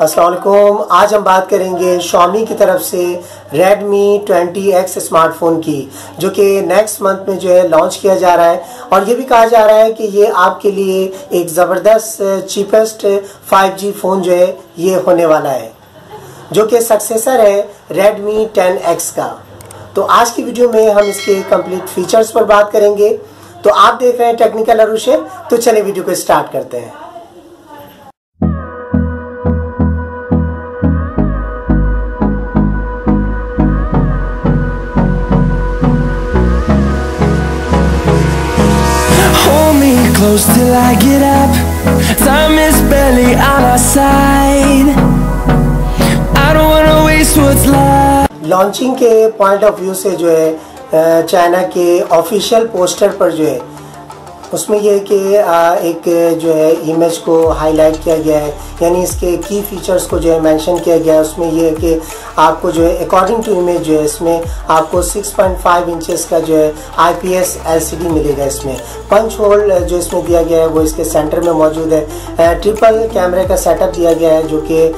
असलकुम आज हम बात करेंगे शॉमी की तरफ़ से Redmi 20X स्मार्टफ़ोन की, जो कि नेक्स्ट मंथ में जो है लॉन्च किया जा रहा है। और ये भी कहा जा रहा है कि ये आपके लिए एक ज़बरदस्त चीपेस्ट 5G फ़ोन जो है, ये होने वाला है, जो कि सक्सेसर है Redmi 10X का। तो आज की वीडियो में हम इसके कंप्लीट फीचर्स पर बात करेंगे। तो आप देख रहे हैं टेक्निकल अरुषे तो चले वीडियो को स्टार्ट करते हैं। Close till I get up Time is barely on our side I don't wanna waste what's left launching के पॉइंट ऑफ़ व्यू से जो है चाइना के ऑफिशियल पोस्टर पर जो है उसमें यह है कि एक, जो है इमेज को हाईलाइट किया गया है। यानी इसके की फीचर्स को जो है मेंशन किया गया है। उसमें यह है कि आपको जो है अकॉर्डिंग टू इमेज जो है इसमें, आपको 6.5 इंचेस का जो है आईपीएस एलसीडी मिलेगा इसमें। पंच होल जो इसमें दिया गया है, वो इसके सेंटर में मौजूद है। ट्रिपल कैमरे का सेटअप दिया गया है, जो कि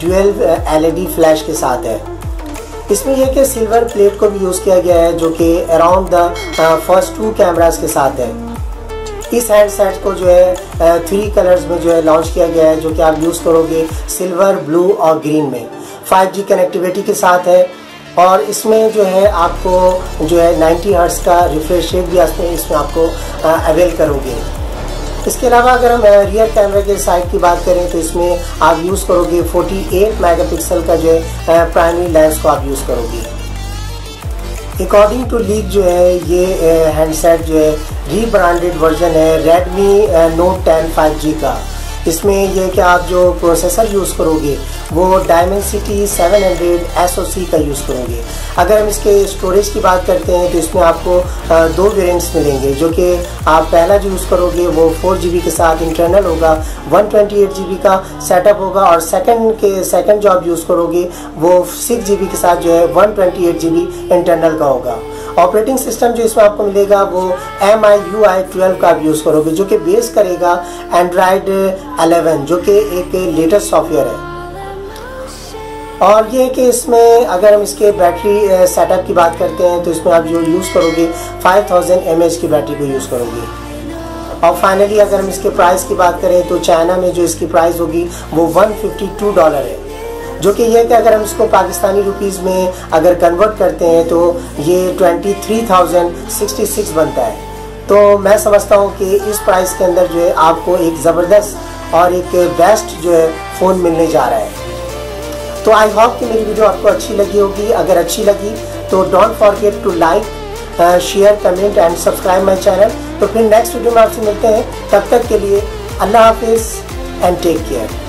ड्यूएल एलईडी फ्लैश के साथ है। इसमें यह कि सिल्वर प्लेट को भी यूज़ किया गया है, जो कि around the first two cameras के साथ है। इस हैंडसेट को जो है थ्री कलर्स में जो है लॉन्च किया गया है, जो कि आप यूज़ करोगे सिल्वर ब्लू और ग्रीन में। 5G कनेक्टिविटी के साथ है और इसमें जो है आपको जो है 90 हर्ट्स का रिफ्रेश रेट भी इसमें इसमें आपको अवेल करोगे। इसके अलावा अगर हम रियर कैमरे के साइड की बात करें तो इसमें आप यूज़ करोगे 48 मेगापिक्सल का जो है प्राइमरी लेंस को आप यूज़ करोगे। अकॉर्डिंग टू लीक जो है, ये हैंडसेट जो है रीब्रांडेड वर्जन है, Redmi Note 10 5G का। इसमें यह कि आप जो प्रोसेसर यूज़ करोगे, वो Dimensity 700 SoC का यूज़ करोगे। अगर हम इसके स्टोरेज की बात करते हैं तो इसमें आपको दो वेरिएंट्स मिलेंगे, जो कि आप पहला जो यूज़ करोगे, वो फोर जी के साथ इंटरनल होगा वन ट्वेंटी का सेटअप होगा, और सेकंड के सेकंड जो आप यूज़ करोगे, वो सिक्स जी के साथ जो है वन ट्वेंटी इंटरनल का होगा। ऑपरेटिंग सिस्टम जो इसमें आपको मिलेगा वो M I U I twelve का आप यूज़ करोगे, जो कि बेस करेगा एंड्रॉयड 11 जो कि एक लेटेस्ट सॉफ्टवेयर है। और ये कि इसमें अगर हम इसके बैटरी सेटअप की बात करते हैं तो इसमें आप जो यूज़ करोगे 5000 थाउज़ेंड की बैटरी को यूज़ करोगे। और फाइनली अगर हम इसके प्राइस की बात करें तो चाइना में जो इसकी प्राइस होगी, वो 152 डॉलर है। जो कि यह कि अगर हम इसको पाकिस्तानी रुपीज़ में अगर कन्वर्ट करते हैं तो ये twenty three thousand sixty six बनता है। तो मैं समझता हूँ कि इस प्राइस के अंदर जो है आपको एक ज़बरदस्त और एक बेस्ट जो है फ़ोन मिलने जा रहा है। तो आई होप कि मेरी वीडियो आपको अच्छी लगी होगी। अगर अच्छी लगी तो don't forget to like share comment and subscribe my channel तो फिर नेक्स्ट वीडियो में आपसे मिलते हैं। तब तक के लिए अल्लाह हाफिज़ एंड टेक केयर